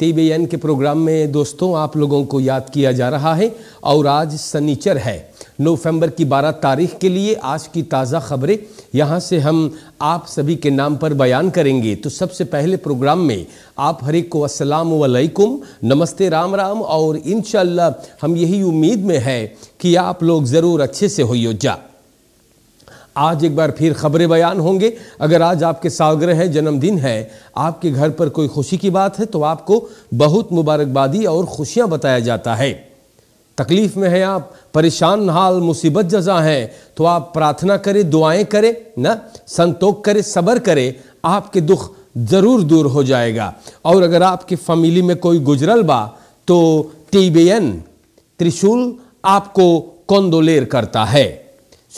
TBN के programme में दोस्तों आप लोगों को याद किया जा रहा है, और आज सनीचर है। नवंबर की 12 तारीख के लिए आज की ताज़ा खबरें यहाँ से हम आप सभी के नाम पर बयान करेंगे। तो सबसे पहले प्रोग्राम में आप हर को अस्सलाम वालेकुम नमस्ते, राम राम, और इन हम यही उम्मीद में है कि आप लोग ज़रूर अच्छे से हो जा। आज एक बार फिर खबरें बयान होंगे। अगर आज आपके सालगिरह है, जन्मदिन है, आपके घर पर कोई खुशी की बात है तो आपको बहुत मुबारकबादी और खुशियाँ बताया जाता है। तकलीफ़ में है आप, परेशान हाल, मुसीबत जजा है तो आप प्रार्थना करें, दुआएँ करें, ना, संतोख करें, सबर करें, आपके दुख ज़रूर दूर हो जाएगा। और अगर आपकी फैमिली में कोई गुजरल बा तो टीबीएन त्रिशूल आपको कौंदोलेर करता है।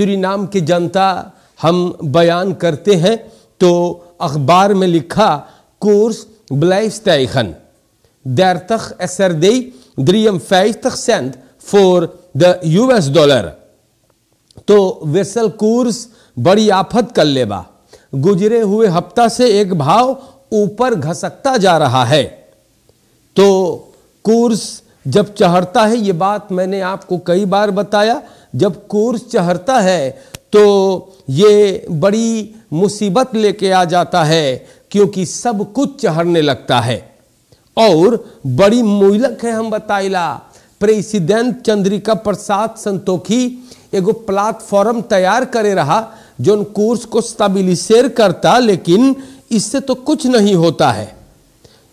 नाम की जनता हम बयान करते हैं तो अखबार में लिखा, कोर्स blijfstijgen. 30 SRD 53 cent for the US dollar तो वेसल कोर्स बड़ी आफत कर लेबा गुजरे हुए हफ़्ता से एक भाव ऊपर घसकता जा रहा है तो कोर्स जब चढ़ता है, ये बात मैंने आपको कई बार बताया जब कोर्स चढ़ता है तो ये बड़ी मुसीबत लेके आ जाता है, क्योंकि सब कुछ चढ़ने लगता है। और बड़ी मुलक है हम बताइला, प्रेसिडेंट चंद्रिका प्रसाद संतोखी एगो प्लेटफॉर्म तैयार करे रहा जो उन कोर्स को स्टेबिलिशेर करता, लेकिन इससे तो कुछ नहीं होता है।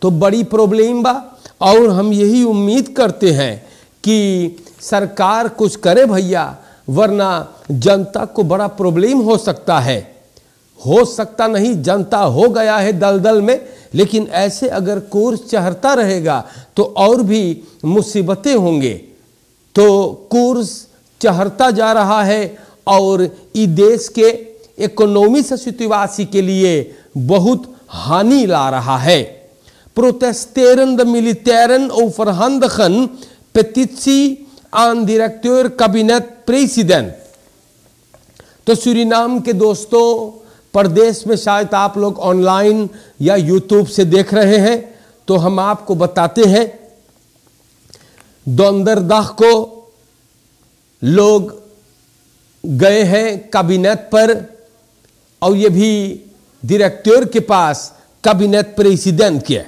तो बड़ी प्रॉब्लम बा, और हम यही उम्मीद करते हैं कि सरकार कुछ करे भैया, वरना जनता को बड़ा प्रॉब्लम हो सकता है। हो सकता नहीं, जनता हो गया है दलदल में, लेकिन ऐसे अगर कोर्स चढ़ता रहेगा तो और भी मुसीबतें होंगे। तो कोर्स चढ़ता जा रहा है, और इस देश के इकोनॉमी से सितवासी के लिए बहुत हानि ला रहा है। protesteren de militairen overhandigen petitie aan directeur kabinet president. तो सूरीनाम के दोस्तों प्रदेश में शायद आप लोग ऑनलाइन या यूट्यूब से देख रहे हैं तो हम आपको बताते हैं दोंदरदाह को लोग गए हैं कैबिनेट पर और ये भी डायरेक्टर के पास कैबिनेट प्रेसिडेंट के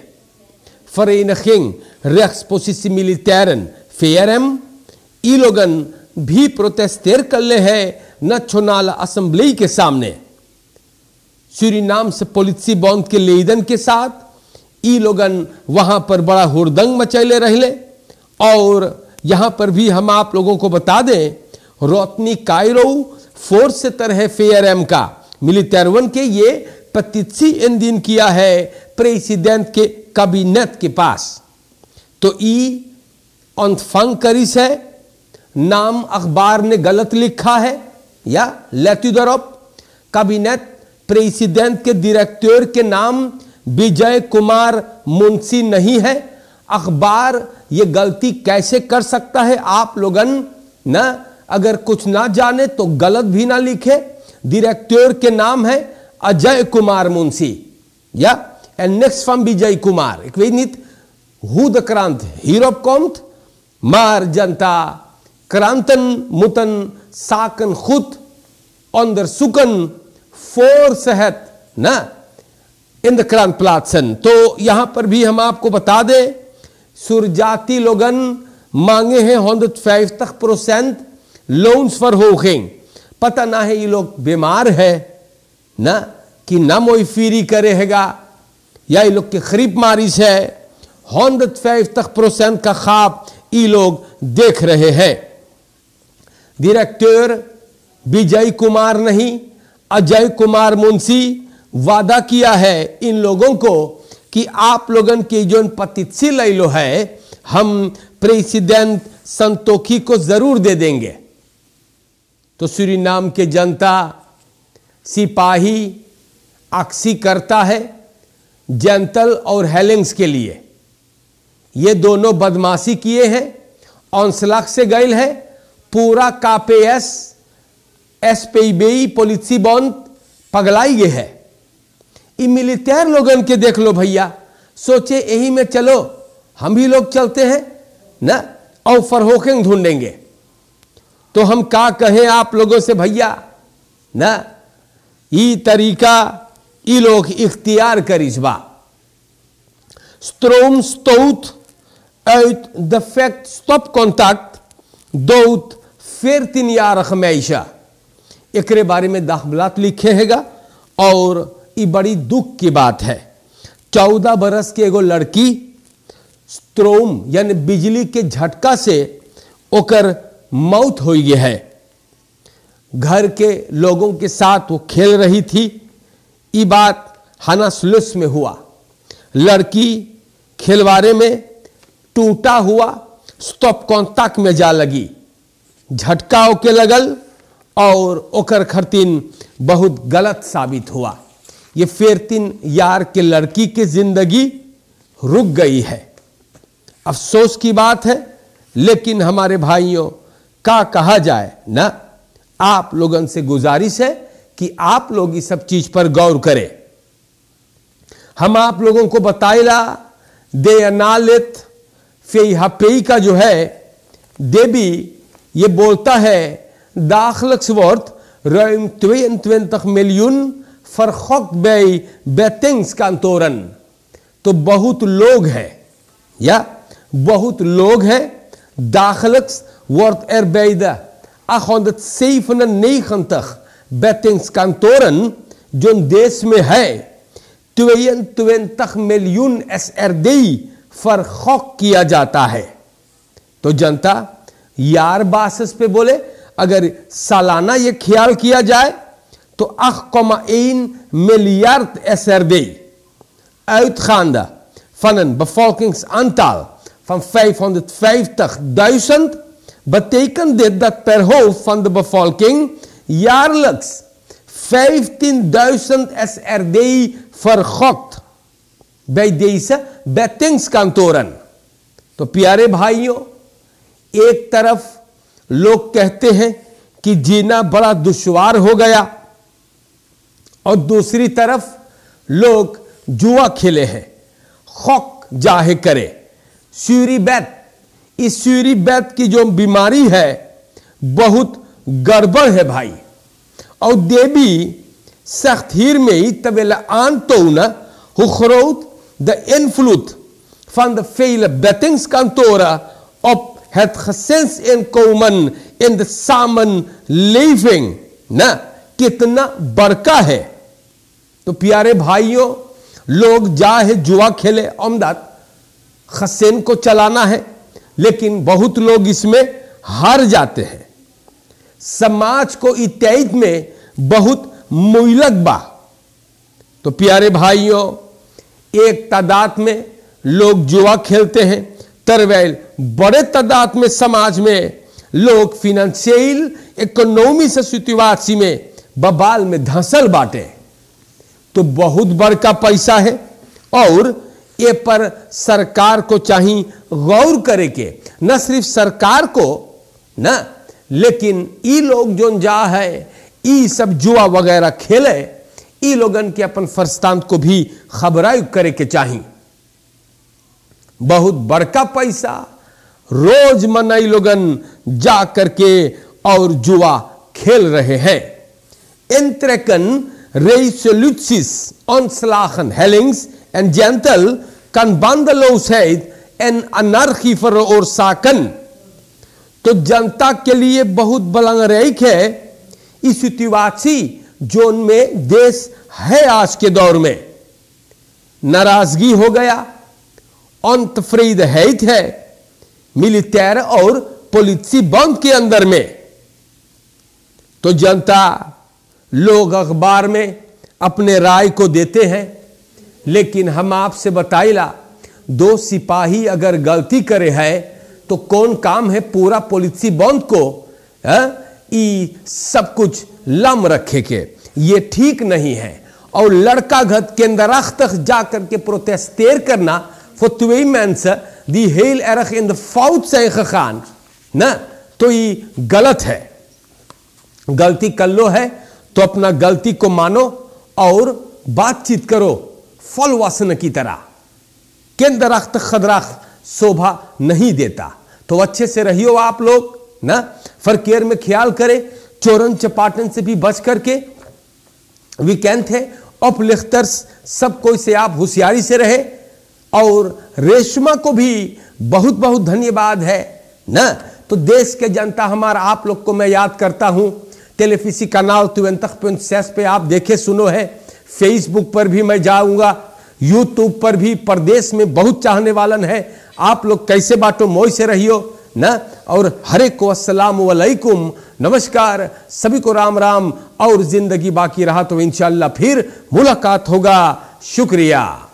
Vereniging Rechtspositie Militairen VRM ई लोगन भी प्रोटेस्टेर कर ले हैं नेशनल असेंबली के सामने। सूरीनाम से पॉलिसी बॉन्ड के लेदन के साथ, ई लोगन वहाँ पर बड़ा हुरदंग मचैले रहले और यहाँ पर भी हम आप लोगों को बता दें, रोतनी कायरो फोर्स से तरह फेयर एम का मिलिटेरवन के ये पतिथि इन दिन किया है प्रेसिडेंट के कैबिनेट के पास। तो ई ऑनफंग करिस है नाम अखबार ने गलत लिखा है, या लेतुदरप कैबिनेट प्रेसिडेंट के डायरेक्टर के नाम विजय कुमार मुंशी नहीं है अखबार ये गलती कैसे कर सकता है आप लोगन, ना अगर कुछ ना जाने तो गलत भी ना लिखे डायरेक्टर के नाम है अजय कुमार मुंशी, या En niks van Bijay Kumar. Ik weet niet hoe de krant hierop. Maar Janta, kranten moeten zaken goed onderzoeken voor het na, in de krant plaatsen. तो यहाँ पर भी हम आपको बता दें सुरजाती लोगन मांगे हैं हंड्रेड तक परसेंट लोन्स फॉर होखेंग पता ना है ये लोग बीमार है ना कि ना मोई फीरी करेगा या ये लोग की खरीब मारिश है हंड्रेड फाइव तक प्रोसेंट का खाब ये लोग देख रहे हैं। डायरेक्टर विजय कुमार नहीं, अजय कुमार मुंशी वादा किया है इन लोगों को कि आप लोगन की जो पतिथि लो है, हम प्रेसिडेंट संतोखी को ज़रूर दे देंगे। तो श्री नाम के जनता, सिपाही अक्सी करता है, जेंटल और हेलिंग्स के लिए। ये दोनों बदमाशी किए हैं औंसलाक से गए है, पूरा कापेएस एस एस पे पोलिसी बॉन्ड पगलाई गए है। मिलिटेर लोगन के देख लो भैया, सोचे यही में चलो, हम भी लोग चलते हैं, ना? और फरहोकिंग ढूंढेंगे। तो हम का कहें आप लोगों से भैया, ना? ई तरीका, ई लोग इख्तियार करिसबा Stroom stoot uit de fact stopcontact dood 14-jarige meisje. एकरे बारे में दाखबलात लिखे हैगा और ये बड़ी दुख की बात है चौदह बरस के एगो लड़की स्ट्रोम यानी बिजली के झटका से ओकर मौत हो गई है घर के लोगों के साथ वो खेल रही थी ये बात हनासलुस में हुआ लड़की खिलवाड़े में टूटा हुआ स्टॉप कॉन्टैक्ट में जा लगी। झटका के लगल और ओकर खरतीन बहुत गलत साबित हुआ। ये फेरतीन यार के लड़की की ज़िंदगी रुक गई है। अफसोस की बात है, लेकिन हमारे भाइयों, का कहा जाए ना? आप लोगों से गुजारिश है कि आप लोग इस सब चीज़ पर गौर करें। हम आप लोगों को बताएला दे अनालित फिर यहाँ पेई का जो है, देवी ये बोलता है दाखल मिलियन फरखोक बेई बेतिंग्स का तोरण तो बहुत लोग हैं, या? बहुत लोग हैं दाखलक्स वर्थ एर बेदा। अखोंद बेतिंग्स का जो देश में है। तुवेन त्वेन तक मिलियन एस एर देई फरखौक किया जाता है। तो जनता यार बासस पे बोले, अगर सालाना ये ख्याल किया जाए तो अख कमाइन मिलियार्ड एसर दे। खानदा, फनन बफोकिंग अंताल, फन फाइव हंड्रेड फाइव तक दाइसंत बतेकन दे दत पर हो फन बफोकिंग यार लक्स, फाइव तीन दाइसंत एस दे फरखौक। बे दे bettingskantoren. तो प्यारे भाइयों, एक तरफ़ लोग कहते हैं कि जीना बड़ा दुश्वार हो गया, और दूसरी तरफ़ लोग जुआ खेले हैं, खौक जाहे करे सूरी बैत, इस सूरी बैत की जो बीमारी है, बहुत गड़बड़ है भाई और देवी सख्त में ही तबेला आन तो न हुखरोत de invloed van de vele bettingskantoren op het gezinsinkomen in de samenleving. ना कितना बड़का है तो प्यारे भाइयों लोग जा है जुआ खेले आमदद खसेन को चलाना है लेकिन बहुत लोग इसमें हार जाते हैं समाज को इत्यादि में बहुत मुलक बा तो प्यारे भाइयों एक तादाद में लोग जुआ खेलते हैं। तरवेल, बड़े तादाद में समाज में लोग फिनेंशियल इकोनॉमी से सिचुएसी में बबाल में धंसल बांटे। तो बहुत बड़का पैसा है और ये पर सरकार को चाहिए गौर करे के, न सिर्फ़ सरकार को, न, लेकिन ई लोग जो जा है, ई सब जुआ वगैरह खेले ई लोगन के अपन फरस्तान को भी खबराई करे के चाही। बहुत बड़का पैसा, रोज मनाई लोगन जा करके और जुआ खेल रहे हैं। एंट्रेकन रेसोल्यूसिस ऑन सलाखन हेलिंग्स, एंड जेंटल, कन बांदलोस है एन अनर्खी फर और साकन। तो जनता के लिए बहुत बलंग रेख है। इस इतिवासी जोन में देश है आज के दौर में। नाराज़गी हो गया अंतफ्रीद हैत है, मिलिटेर और पोलिसी बंद के अंदर में। तो जनता, लोग अखबार में अपने राय को देते हैं, लेकिन हम आपसे बताइला, दो सिपाही अगर गलती करे है तो कौन काम है पूरा पोलिसी बंद को ई सब कुछ लम रखे के। ये ठीक नहीं है। और लड़का के अंदर तक जाकर के प्रोटेस्टेर करना twee mensen die heel erg in de fout zijn gegaan. ना? तो ये गलत है। गलती कर लो है तो अपना गलती को मानो और बातचीत करो फल वासन की तरह। केंद्र रख्त खदरा शोभा नहीं देता। तो अच्छे से रहियो आप लोग, ना? फरकेर में ख्याल करें, चोरन चपाटन से भी बच करके। वीकेंड है अपलिख्तर्स सब कोई से आप होशियारी से रहे। और रेशमा को भी बहुत बहुत धन्यवाद है, ना? तो देश के जनता हमारा, आप लोग को मैं याद करता हूँ टेलीफिसी कनाल सेस पे आप देखे सुनो है। फेसबुक पर भी मैं जाऊँगा यूट्यूब पर भी, प्रदेश में बहुत चाहने वालन है। आप लोग कैसे बाटो मोई से रहियो? ना? और हरे को अस्सलाम वालेकुम नमस्कार, सभी को राम राम। और ज़िंदगी बाकी रहा तो इनशाला फिर मुलाकात होगा। शुक्रिया।